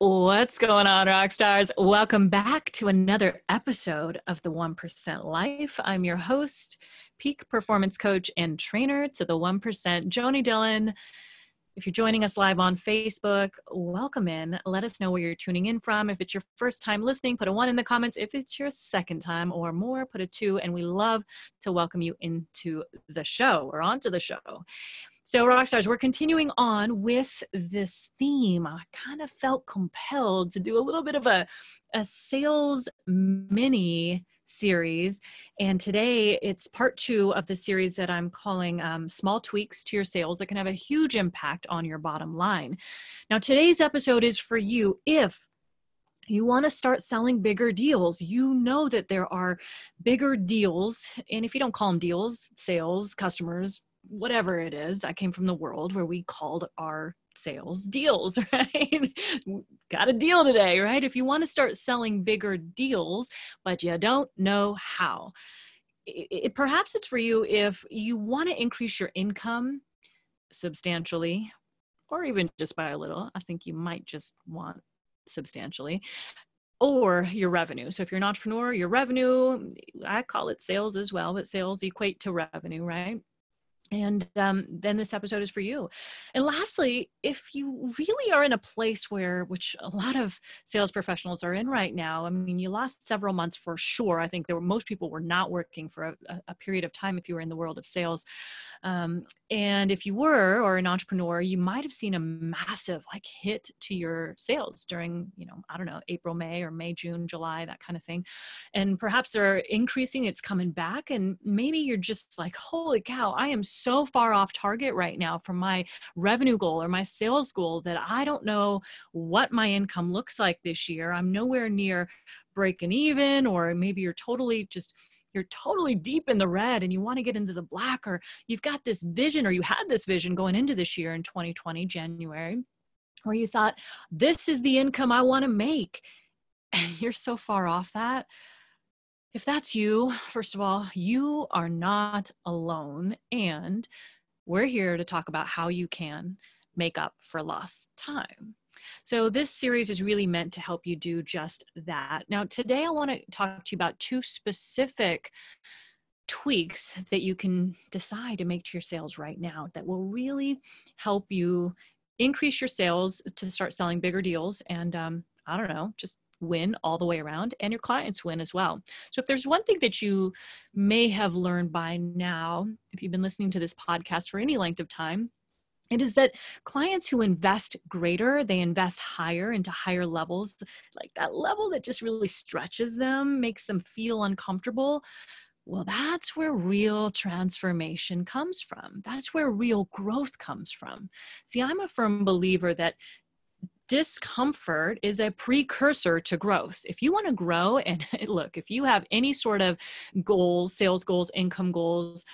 What's going on, rock stars? Welcome back to another episode of the 1% Life. I'm your host, peak performance coach and trainer to the 1%, Joanie Dhillon. If you're joining us live on Facebook, welcome in. Let us know where you're tuning in from. If it's your first time listening, put a one in the comments. If it's your second time or more, put a two. And we love to welcome you into the show or onto the show. So, rock stars, we're continuing on with this theme. I kind of felt compelled to do a little bit of a, a sales mini series. And today it's part two of the series that I'm calling um, Small Tweaks to Your Sales that can have a huge impact on your bottom line. Now, today's episode is for you if you want to start selling bigger deals. You know that there are bigger deals. And if you don't call them deals, sales, customers, whatever it is. I came from the world where we called our sales deals, right? Got a deal today, right? If you want to start selling bigger deals, but you don't know how, it, it, perhaps it's for you if you want to increase your income substantially or even just by a little. I think you might just want substantially or your revenue. So if you're an entrepreneur, your revenue, I call it sales as well, but sales equate to revenue, right? And um, then this episode is for you. And lastly if you really are in a place where which a lot of sales professionals are in right now i mean you lost several months for sure. I think there were most people were not working for a, a period of time if you were in the world of sales. Um, and if you were or an entrepreneur you might have seen a massive like hit to your sales during you know i don't know april may or may june july that kind of thing. And perhaps they're increasing it's coming back and maybe you're just like holy cow i am far off target right now from my revenue goal or my sales goal that I don't know what my income looks like this year. I'm nowhere near breaking even, or maybe you're totally just you're totally deep in the red and you want to get into the black, or you've got this vision, or you had this vision going into this year in 2020, January, where you thought, this is the income I want to make. And you're so far off that if that's you, first of all, you are not alone. And we're here to talk about how you can make up for lost time. So, this series is really meant to help you do just that. Now, today I want to talk to you about two specific tweaks that you can decide to make to your sales right now that will really help you increase your sales to start selling bigger deals and um, I don't know, just win all the way around and your clients win as well. So if there's one thing that you may have learned by now, if you've been listening to this podcast for any length of time, it is that clients who invest greater, they invest higher into higher levels, like that level that just really stretches them, makes them feel uncomfortable. Well, that's where real transformation comes from. That's where real growth comes from. See, I'm a firm believer that discomfort is a precursor to growth. If you want to grow, and look, if you have any sort of goals, sales goals, income goals,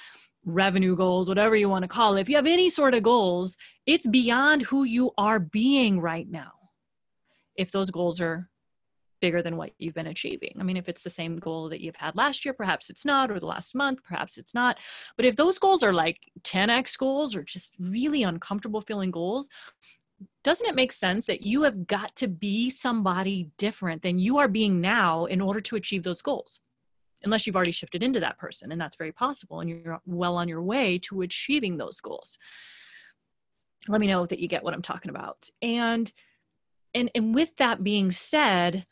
revenue goals, whatever you want to call it, if you have any sort of goals, it's beyond who you are being right now. If those goals are bigger than what you've been achieving. I mean, if it's the same goal that you've had last year, perhaps it's not, or the last month, perhaps it's not. But if those goals are like 10x goals or just really uncomfortable feeling goals, doesn't it make sense that you have got to be somebody different than you are being now in order to achieve those goals? Unless you've already shifted into that person, and that's very possible, and you're well on your way to achieving those goals. Let me know that you get what I'm talking about. And and and with that being said,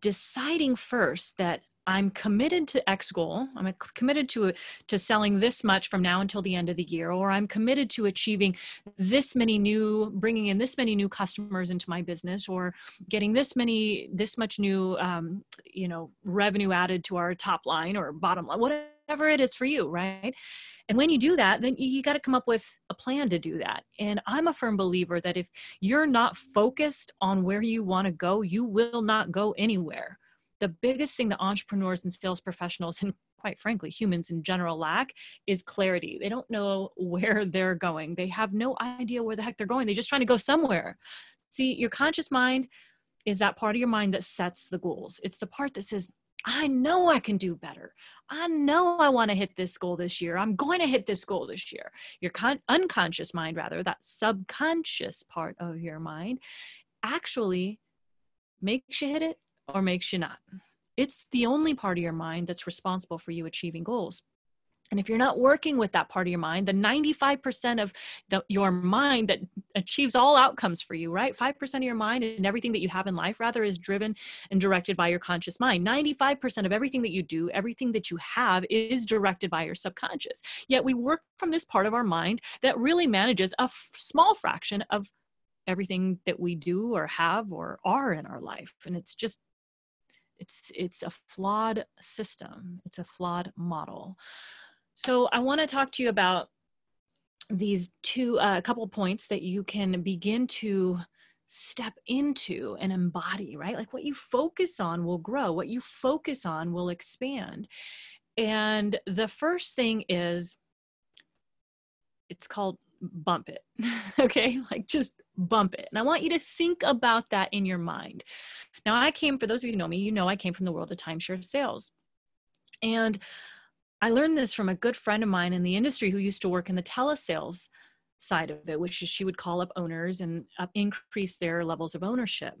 deciding first that I'm committed to X goal. I'm committed to to selling this much from now until the end of the year, or I'm committed to achieving this many new, bringing in this many new customers into my business, or getting this many, this much new, um, you know, revenue added to our top line or bottom line, whatever it is for you, right? And when you do that, then you got to come up with a plan to do that. And I'm a firm believer that if you're not focused on where you want to go, you will not go anywhere the biggest thing that entrepreneurs and sales professionals and quite frankly humans in general lack is clarity they don't know where they're going they have no idea where the heck they're going they're just trying to go somewhere see your conscious mind is that part of your mind that sets the goals it's the part that says I know I can do better. I know I want to hit this goal this year. I'm going to hit this goal this year. Your con- unconscious mind, rather, that subconscious part of your mind, actually makes you hit it or makes you not. It's the only part of your mind that's responsible for you achieving goals. And if you're not working with that part of your mind, the 95% of the, your mind that achieves all outcomes for you, right? 5% of your mind and everything that you have in life, rather, is driven and directed by your conscious mind. 95% of everything that you do, everything that you have, is directed by your subconscious. Yet we work from this part of our mind that really manages a f- small fraction of everything that we do or have or are in our life. And it's just it's it's a flawed system it's a flawed model so I want to talk to you about these two, a uh, couple points that you can begin to step into and embody, right? Like what you focus on will grow, what you focus on will expand. And the first thing is it's called bump it. okay? Like just bump it. And I want you to think about that in your mind. Now, I came, for those of you who know me, you know I came from the world of timeshare sales. And I learned this from a good friend of mine in the industry who used to work in the telesales side of it, which is she would call up owners and up increase their levels of ownership.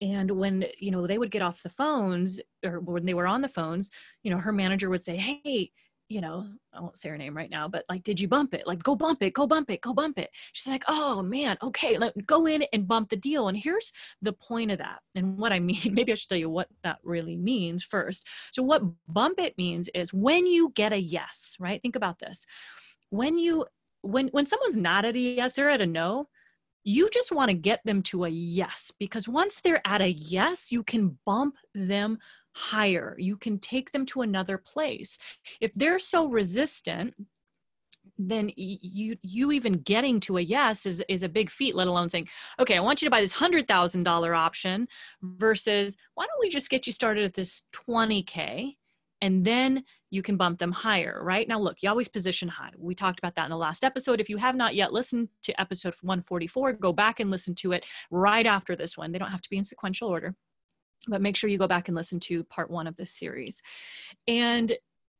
And when you know they would get off the phones, or when they were on the phones, you know her manager would say, "Hey, you know, I won't say her name right now, but like, did you bump it? Like, go bump it, go bump it, go bump it. She's like, oh man, okay, let go in and bump the deal. And here's the point of that. And what I mean, maybe I should tell you what that really means first. So, what bump it means is when you get a yes, right? Think about this. When you when when someone's not at a yes, they're at a no, you just want to get them to a yes because once they're at a yes, you can bump them higher. You can take them to another place. If they're so resistant, then you you even getting to a yes is is a big feat let alone saying okay i want you to buy this $100000 option versus why don't we just get you started at this 20k and then you can bump them higher right? Now look you always position high. We talked about that in the last episode. If you have not yet listened to episode 144 go back and listen to it right after this one. They don't have to be in sequential order but make sure you go back and listen to part one of this series. And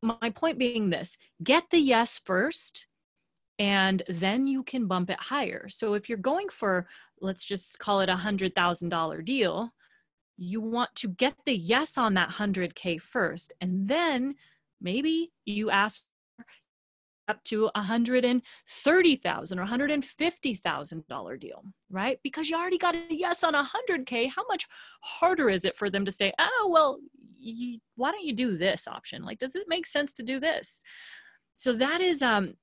my point being this get the yes first, and then you can bump it higher. So if you're going for, let's just call it a $100,000 deal, you want to get the yes on that 100K first, and then maybe you ask up to a hundred and thirty thousand or hundred and fifty thousand dollar deal, right? Because you already got a yes on a hundred k. How much harder is it for them to say, "Oh, well, you, why don't you do this option? Like, does it make sense to do this?" So that is um,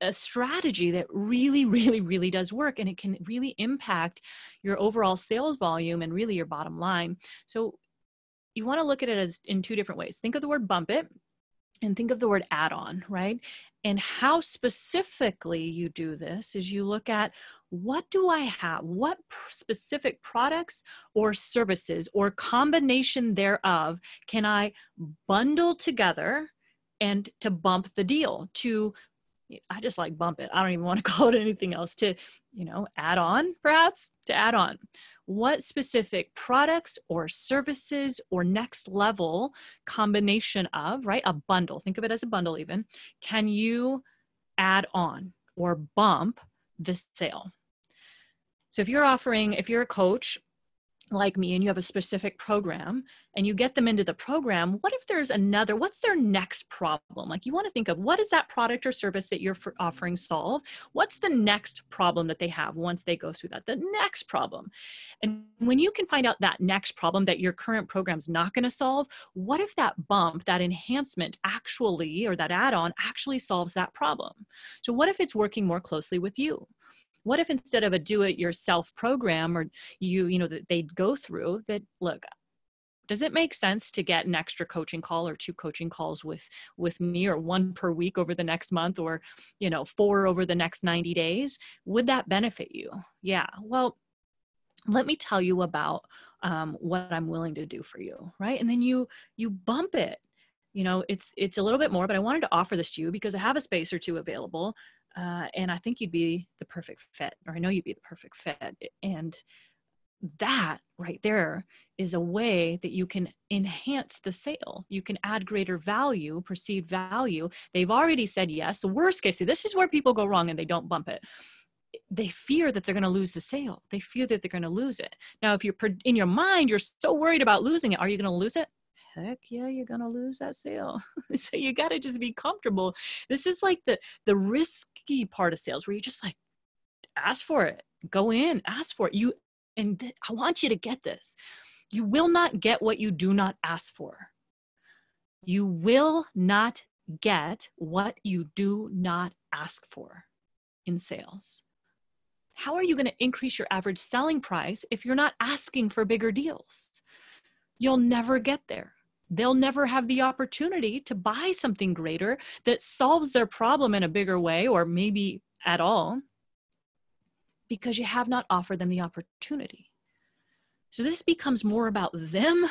a strategy that really, really, really does work, and it can really impact your overall sales volume and really your bottom line. So you want to look at it as in two different ways. Think of the word bump it and think of the word add on, right? And how specifically you do this is you look at what do I have? What specific products or services or combination thereof can I bundle together and to bump the deal to I just like bump it. I don't even want to call it anything else to, you know, add on perhaps to add on what specific products or services or next level combination of, right? A bundle, think of it as a bundle even, can you add on or bump the sale? So if you're offering, if you're a coach like me and you have a specific program and you get them into the program what if there's another what's their next problem? Like you want to think of what is that product or service that you're offering solve? What's the next problem that they have once they go through that? The next problem. And when you can find out that next problem that your current program's not going to solve what if that bump that enhancement actually or that add-on actually solves that problem? So what if it's working more closely with you what if instead of a do it yourself program or you you know that they'd go through that look does it make sense to get an extra coaching call or two coaching calls with with me or one per week over the next month or you know four over the next 90 days? Would that benefit you? Yeah. Well let me tell you about um, what i'm willing to do for you right? And then you you bump it. You know it's it's a little bit more but i wanted to offer this to you because i have a space or two available uh, and I think you'd be the perfect fit, or I know you'd be the perfect fit. And that right there is a way that you can enhance the sale. You can add greater value, perceived value. They've already said yes. Worst case, this is where people go wrong and they don't bump it. They fear that they're going to lose the sale. They fear that they're going to lose it. Now, if you're in your mind, you're so worried about losing it, are you going to lose it? heck yeah you're gonna lose that sale so you got to just be comfortable this is like the the part of sales where you just like ask for it go in ask for it you and th- i want you to get this you will not get what you do not ask for. You will not get what you do not ask for in sales. How are you going to increase your average selling price if you're not asking for bigger deals? You'll never get there. They'll never have the opportunity to buy something greater that solves their problem in a bigger way or maybe at all because you have not offered them the opportunity. So this becomes more about them,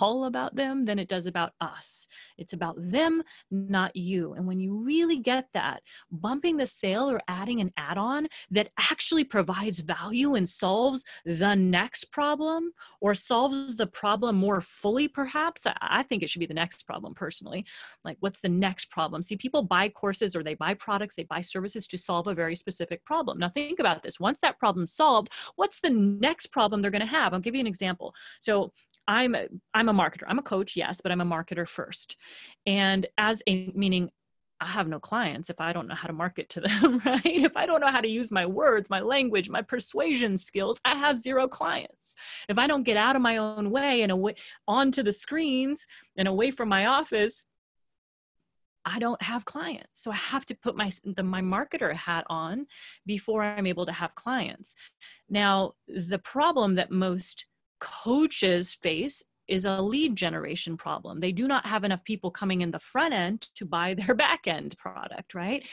all about them, than it does about us. It's about them, not you. And when you really get that, bumping the sale or adding an add on that actually provides value and solves the next problem or solves the problem more fully, perhaps, I think it should be the next problem personally. Like, what's the next problem? See, people buy courses or they buy products, they buy services to solve a very specific problem. Now, think about this. Once that problem's solved, what's the next problem they're going to have? I'll give you an example. So I'm a, I'm a marketer. I'm a coach, yes, but I'm a marketer first. And as a meaning I have no clients if I don't know how to market to them, right? If I don't know how to use my words, my language, my persuasion skills, I have zero clients. If I don't get out of my own way and away onto the screens and away from my office, I don't have clients. So I have to put my the, my marketer hat on before I'm able to have clients. Now, the problem that most coaches face is a lead generation problem. They do not have enough people coming in the front end to buy their back end product, right?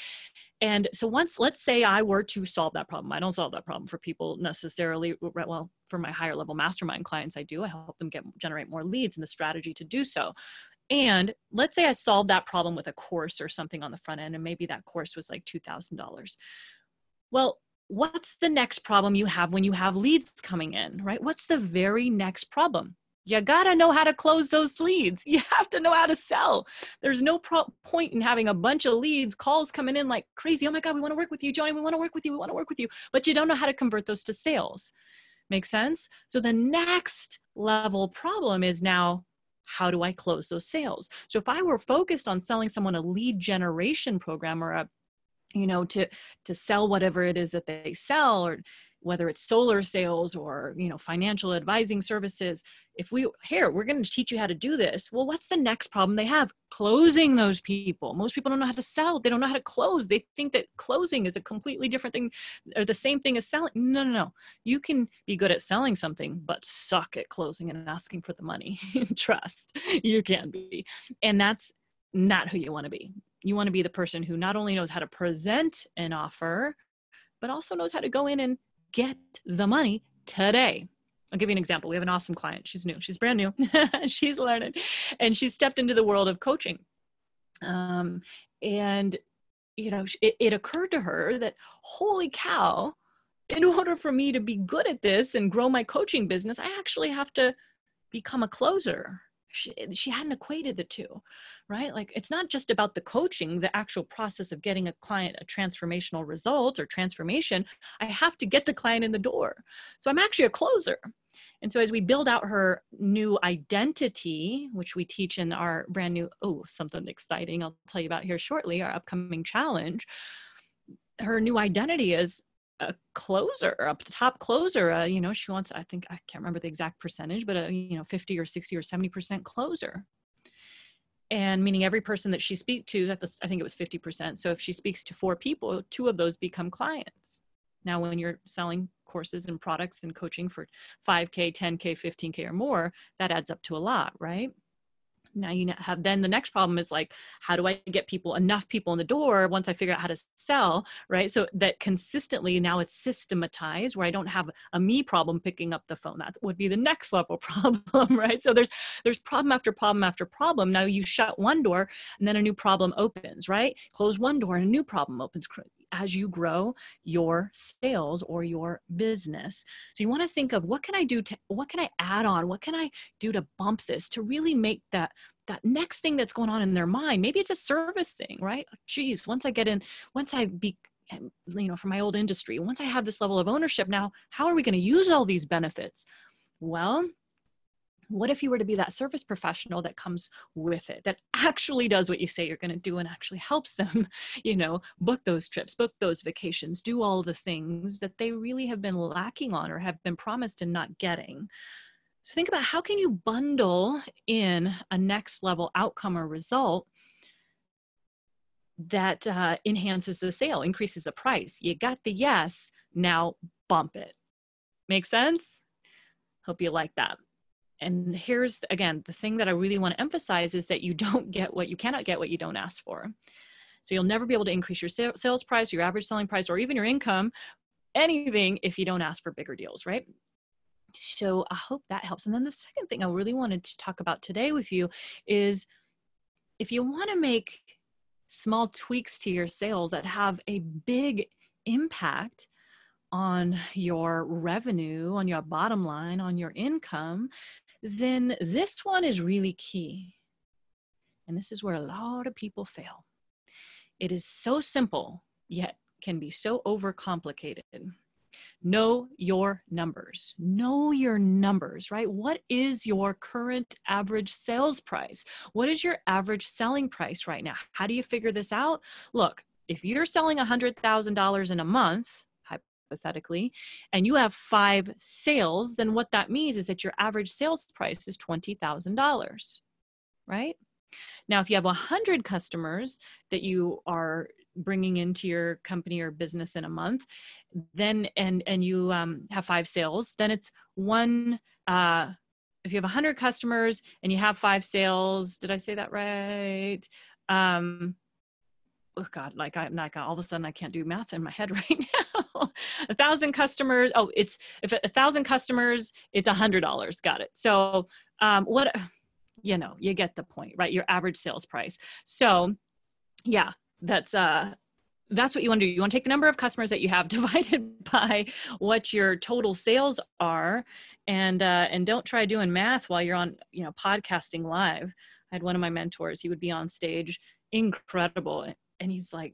And so once, let's say I were to solve that problem, I don't solve that problem for people necessarily. Well, for my higher level mastermind clients, I do. I help them get generate more leads and the strategy to do so. And let's say I solved that problem with a course or something on the front end, and maybe that course was like $2,000. Well, what's the next problem you have when you have leads coming in, right? What's the very next problem? You gotta know how to close those leads. You have to know how to sell. There's no pro- point in having a bunch of leads, calls coming in like crazy. Oh my God, we wanna work with you, Joanie. We wanna work with you. We wanna work with you. But you don't know how to convert those to sales. Make sense? So the next level problem is now how do I close those sales? So if I were focused on selling someone a lead generation program or a you know to to sell whatever it is that they sell or whether it's solar sales or you know financial advising services if we here we're going to teach you how to do this well what's the next problem they have? Closing those people. Most people don't know how to sell. They don't know how to close. They think that closing is a completely different thing or the same thing as selling. No no no. You can be good at selling something but suck at closing and asking for the money. Trust. You can be. And that's not who you want to be you want to be the person who not only knows how to present an offer but also knows how to go in and get the money today. I'll give you an example. We have an awesome client. She's new. She's brand new. she's learning, and she's stepped into the world of coaching. Um, and you know, it, it occurred to her that holy cow, in order for me to be good at this and grow my coaching business, I actually have to become a closer. She, eh, she hadn't equated the two right? Like it's not just about the coaching, the actual process of getting a client a transformational result or transformation. I have to get the client in the door. So I'm actually a closer. And so as we build out her new identity, which we teach in our brand new, oh, something exciting I'll tell you about here shortly, our upcoming challenge, her new identity is a closer, a top closer. Uh, you know, she wants, I think, I can't remember the exact percentage, but a, you know, 50 or 60 or 70% closer. And meaning every person that she speaks to that i think it was 50% so if she speaks to four people two of those become clients. Now when you're selling courses and products and coaching for 5k 10k 15k or more that adds up to a lot right now you have then the next problem is like how do i get people enough people in the door once i figure out how to sell right? So that consistently now it's systematized where i don't have a me problem picking up the phone. That would be the next level problem right? So there's there's problem after problem after problem. Now you shut one door and then a new problem opens right? Close one door and a new problem opens as you grow your sales or your business. So you want to think of what can I do to what can I add on? What can I do to bump this to really make that that next thing that's going on in their mind? Maybe it's a service thing, right? Geez, once I get in, once I be um, you know, from my old industry, once I have this level of ownership now, how are we going to use all these benefits? Well, what if you were to be that service professional that comes with it that actually does what you say you're going to do and actually helps them you know book those trips book those vacations do all the things that they really have been lacking on or have been promised and not getting? So think about how can you bundle in a next level outcome or result that uh, enhances the sale increases the price? You got the yes now bump it. Make sense? Hope you like that and here's again the thing that i really want to emphasize is that you don't get what you cannot get what you don't ask for. So you'll never be able to increase your sales price your average selling price or even your income anything if you don't ask for bigger deals right? So i hope that helps. And then the second thing i really wanted to talk about today with you is if you want to make small tweaks to your sales that have a big impact on your revenue, on your bottom line, on your income, then this one is really key. And this is where a lot of people fail. It is so simple, yet can be so overcomplicated. Know your numbers. Know your numbers, right? What is your current average sales price? What is your average selling price right now? How do you figure this out? Look, if you're selling $100,000 in a month, hypothetically, and you have five sales, then what that means is that your average sales price is $20,000, right? Now, if you have 100 customers that you are bringing into your company or business in a month, then and and you um, have five sales, then it's one. Uh, if you have 100 customers and you have five sales, did I say that right? Um, oh God, like I'm like all of a sudden I can't do math in my head right now. a thousand customers. Oh, it's if a thousand customers, it's a hundred dollars. Got it. So um, what, you know, you get the point, right? Your average sales price. So yeah, that's uh that's what you want to do. You want to take the number of customers that you have divided by what your total sales are, and uh, and don't try doing math while you're on you know podcasting live. I had one of my mentors. He would be on stage, incredible, and he's like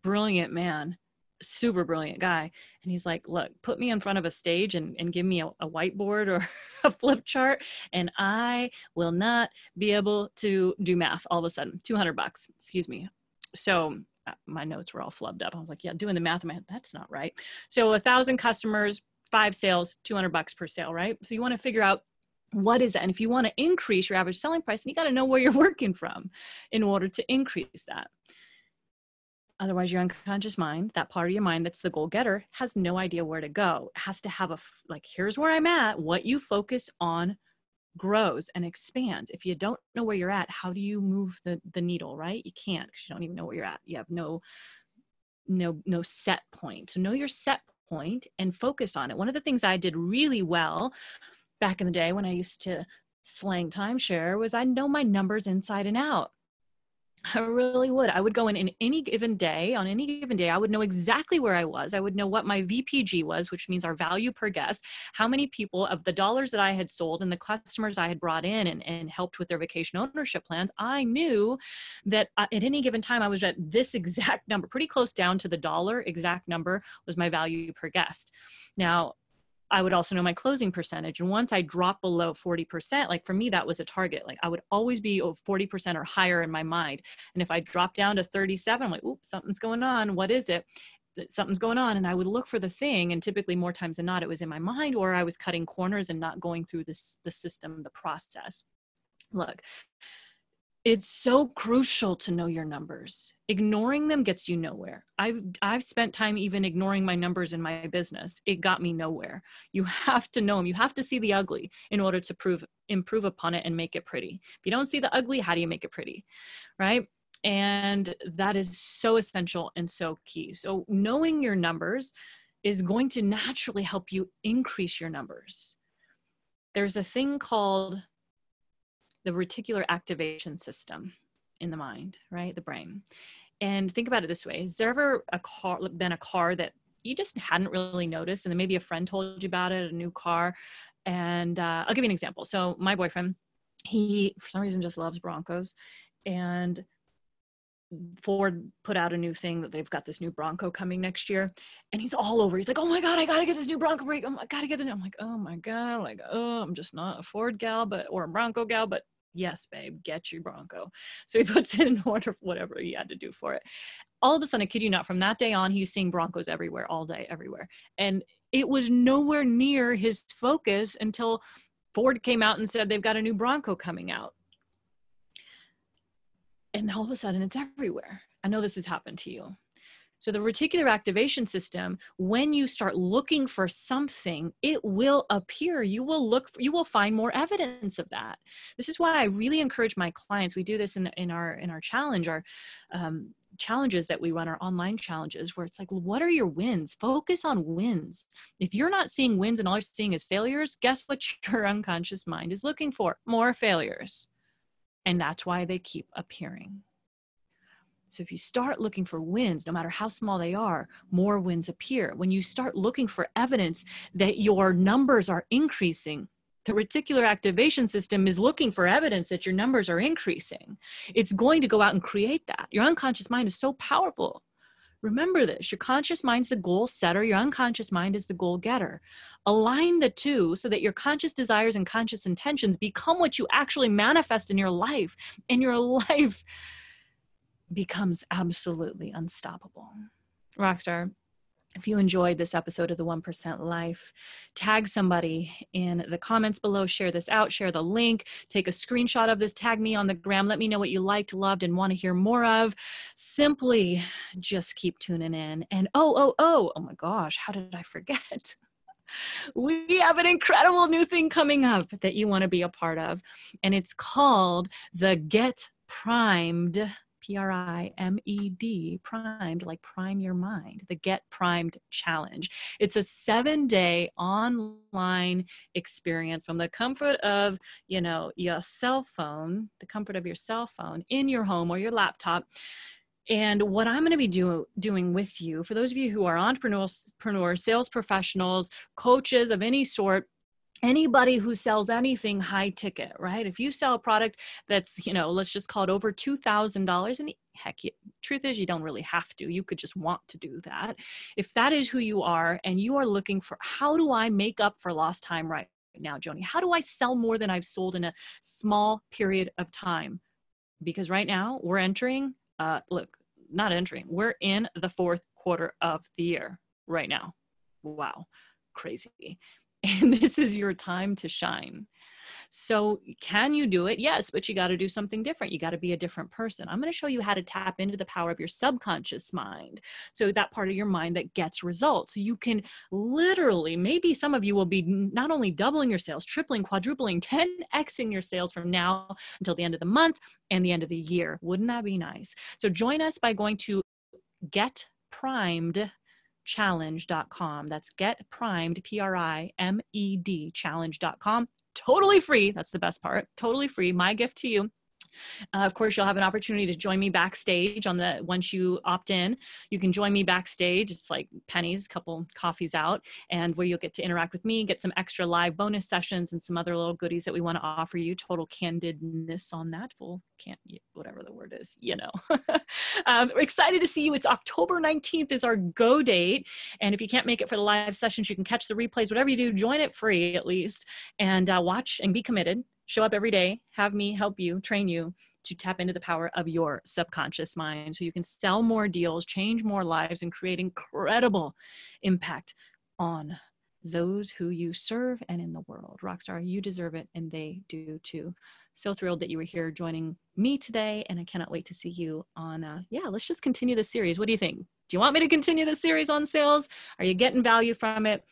brilliant man super brilliant guy and he's like look put me in front of a stage and, and give me a, a whiteboard or a flip chart and i will not be able to do math all of a sudden 200 bucks excuse me. So uh, my notes were all flubbed up. I was like yeah doing the math in my head that's not right. So a thousand customers five sales 200 bucks per sale right? So you want to figure out what is that and if you want to increase your average selling price and you got to know where you're working from in order to increase that Otherwise, your unconscious mind, that part of your mind that's the goal getter, has no idea where to go. It has to have a, like, here's where I'm at. What you focus on grows and expands. If you don't know where you're at, how do you move the, the needle, right? You can't because you don't even know where you're at. You have no, no, no set point. So know your set point and focus on it. One of the things I did really well back in the day when I used to slang timeshare was I know my numbers inside and out. I really would. I would go in in any given day, on any given day, I would know exactly where I was. I would know what my VPG was, which means our value per guest, how many people of the dollars that I had sold and the customers I had brought in and, and helped with their vacation ownership plans. I knew that uh, at any given time, I was at this exact number, pretty close down to the dollar exact number was my value per guest. Now, I would also know my closing percentage. And once I drop below 40%, like for me, that was a target. Like I would always be 40% or higher in my mind. And if I drop down to 37, I'm like, oops, something's going on. What is it? Something's going on. And I would look for the thing. And typically more times than not, it was in my mind or I was cutting corners and not going through this, the system, the process. Look, it's so crucial to know your numbers. Ignoring them gets you nowhere. I've i've spent time even ignoring my numbers in my business. It got me nowhere. You have to know them you have to see the ugly in order to prove improve upon it and make it pretty. If you don't see the ugly how do you make it pretty right? And that is so essential and so key. So knowing your numbers is going to naturally help you increase your numbers. There's a thing called the reticular activation system in the mind, right? The brain. And think about it this way: Has there ever a car been a car that you just hadn't really noticed, and then maybe a friend told you about it, a new car? And uh, I'll give you an example. So my boyfriend, he for some reason just loves Broncos, and Ford put out a new thing that they've got this new Bronco coming next year, and he's all over. He's like, "Oh my god, I gotta get this new Bronco brake. Oh, I gotta get it." I'm like, "Oh my god, like, oh, I'm just not a Ford gal, but or a Bronco gal, but yes, babe, get your Bronco." So he puts in order, whatever he had to do for it. All of a sudden, I kid you not, from that day on, he's seeing Broncos everywhere, all day, everywhere, and it was nowhere near his focus until Ford came out and said they've got a new Bronco coming out and all of a sudden it's everywhere. I know this has happened to you. So, the reticular activation system, when you start looking for something, it will appear. You will look, for, you will find more evidence of that. This is why I really encourage my clients. We do this in, in our in our challenge, our um, challenges that we run, our online challenges, where it's like, what are your wins? Focus on wins. If you're not seeing wins and all you're seeing is failures, guess what your unconscious mind is looking for? More failures. And that's why they keep appearing. So if you start looking for wins, no matter how small they are, more wins appear. When you start looking for evidence that your numbers are increasing, the reticular activation system is looking for evidence that your numbers are increasing. It's going to go out and create that. Your unconscious mind is so powerful. Remember this your conscious mind's the goal setter, your unconscious mind is the goal getter. Align the two so that your conscious desires and conscious intentions become what you actually manifest in your life, and your life becomes absolutely unstoppable. Rockstar, if you enjoyed this episode of the 1% Life, tag somebody in the comments below, share this out, share the link, take a screenshot of this, tag me on the gram, let me know what you liked, loved, and want to hear more of. Simply just keep tuning in. And oh, oh, oh, oh my gosh, how did I forget? we have an incredible new thing coming up that you want to be a part of, and it's called the Get Primed P R I M E D, primed, like prime your mind, the Get Primed Challenge. It's a seven day online experience from the comfort of, you know, your cell phone, the comfort of your cell phone in your home or your laptop. And what I'm going to be do, doing with you, for those of you who are entrepreneurs, sales professionals, coaches of any sort, anybody who sells anything high ticket right? If you sell a product that's you know let's just call it over $2000 and heck truth is you don't really have to you could just want to do that. If that is who you are and you are looking for how do i make up for lost time right now Joanie? How do i sell more than i've sold in a small period of time? Because right now we're entering uh look not entering we're in the fourth quarter of the year right now. Wow. Crazy and this is your time to shine. So, can you do it? Yes, but you got to do something different. You got to be a different person. I'm going to show you how to tap into the power of your subconscious mind. So, that part of your mind that gets results. You can literally, maybe some of you will be not only doubling your sales, tripling, quadrupling, 10xing your sales from now until the end of the month and the end of the year. Wouldn't that be nice? So, join us by going to get primed challenge.com. That's get primed, P R I M E D, challenge.com. Totally free. That's the best part. Totally free. My gift to you uh, of course, you'll have an opportunity to join me backstage on the once you opt in. You can join me backstage. It's like pennies, a couple coffees out, and where you'll get to interact with me, get some extra live bonus sessions, and some other little goodies that we want to offer you. Total candidness on that. Full can't whatever the word is, you know. um, we're excited to see you. It's October 19th is our go date, and if you can't make it for the live sessions, you can catch the replays. Whatever you do, join it free at least, and uh, watch and be committed show up every day, have me help you, train you to tap into the power of your subconscious mind so you can sell more deals, change more lives, and create incredible impact on those who you serve and in the world. Rockstar, you deserve it, and they do too. So thrilled that you were here joining me today, and I cannot wait to see you on. Uh, yeah, let's just continue the series. What do you think? Do you want me to continue the series on sales? Are you getting value from it?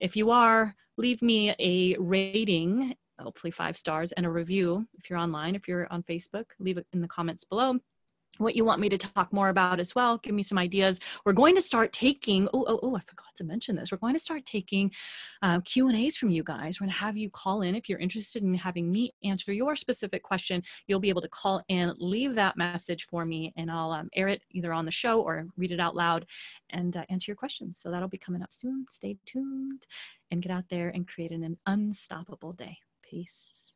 If you are, leave me a rating hopefully five stars and a review if you're online if you're on facebook leave it in the comments below what you want me to talk more about as well. Give me some ideas. We're going to start taking. Oh, oh, oh! I forgot to mention this. We're going to start taking uh, Q and A's from you guys. We're going to have you call in if you're interested in having me answer your specific question. You'll be able to call in, leave that message for me, and I'll um, air it either on the show or read it out loud and uh, answer your questions. So that'll be coming up soon. Stay tuned and get out there and create an, an unstoppable day. Peace.